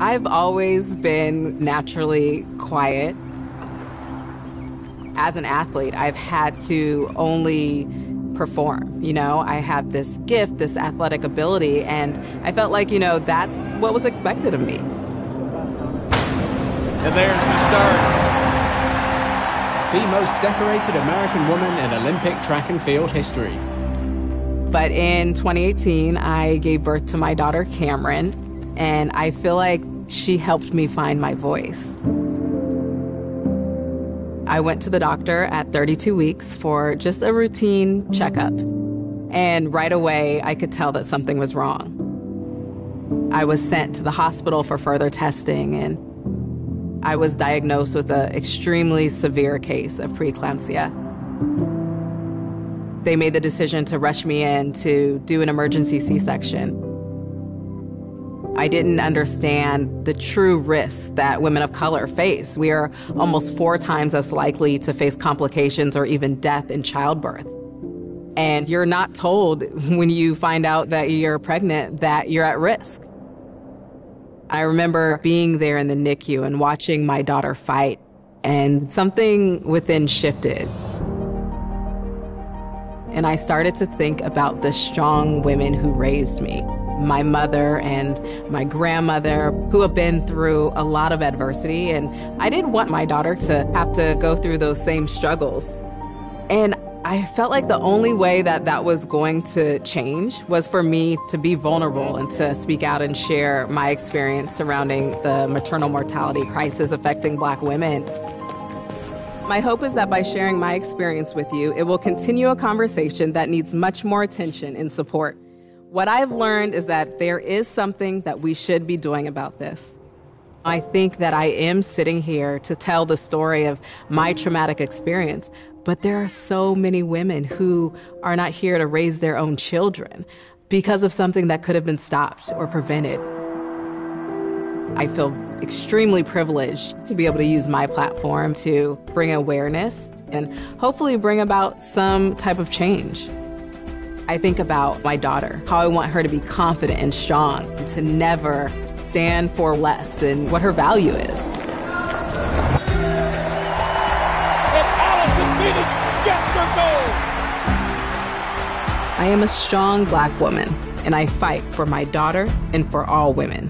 I've always been naturally quiet. As an athlete, I've had to only perform. You know, I have this gift, this athletic ability, and I felt like, you know, that's what was expected of me. And there's the start. The most decorated American woman in Olympic track and field history. But in 2018, I gave birth to my daughter, Camryn, and I feel like she helped me find my voice. I went to the doctor at 32 weeks for just a routine checkup. And right away, I could tell that something was wrong. I was sent to the hospital for further testing, and I was diagnosed with an extremely severe case of preeclampsia. They made the decision to rush me in to do an emergency C section. I didn't understand the true risks that women of color face. We are almost four times as likely to face complications or even death in childbirth. And you're not told when you find out that you're pregnant that you're at risk. I remember being there in the NICU and watching my daughter fight, and something within shifted. And I started to think about the strong women who raised me my mother and my grandmother who have been through a lot of adversity. And I didn't want my daughter to have to go through those same struggles. And I felt like the only way that that was going to change was for me to be vulnerable and to speak out and share my experience surrounding the maternal mortality crisis affecting Black women. My hope is that by sharing my experience with you, it will continue a conversation that needs much more attention and support. What I've learned is that there is something that we should be doing about this. I think that I am sitting here to tell the story of my traumatic experience, but there are so many women who are not here to raise their own children because of something that could have been stopped or prevented. I feel extremely privileged to be able to use my platform to bring awareness and hopefully bring about some type of change. I think about my daughter, how I want her to be confident and strong, to never stand for less than what her value is. And Allyson Felix gets her goal. I am a strong black woman, and I fight for my daughter and for all women.